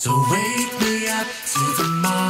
So wake me up to the morning.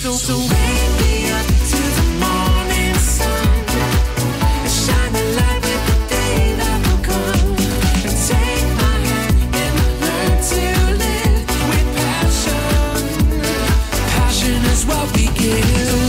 to, wake me up to the morning sun and shine light with the day that will come and take my hand and learn to live with passion. Passion is what we give.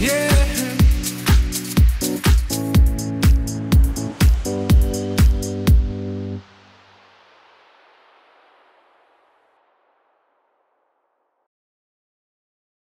Yeah.